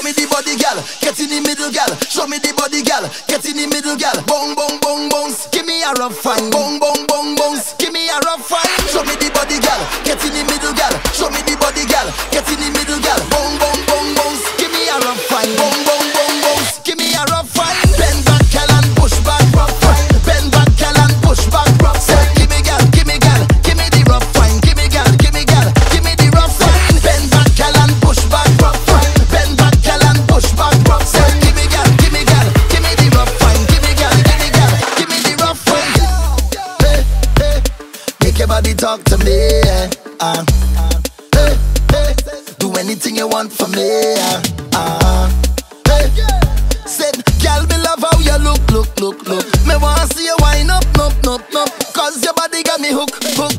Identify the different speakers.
Speaker 1: Show me the body, gal. Get in the middle, gal. Show me the body, gal. Get in the middle, gal. Bong, bong, bong, bongs. Give me a rough fine. Bong, bong, bong, bongs. Give me a rough fine. Show me the Make your body talk to me. Uh, hey, hey. Do anything you want for me. Uh, hey. Said, girl, me love how you look, look, look, look. Me wanna see you wind up, up, up, up. Cause your body got me hook, hook,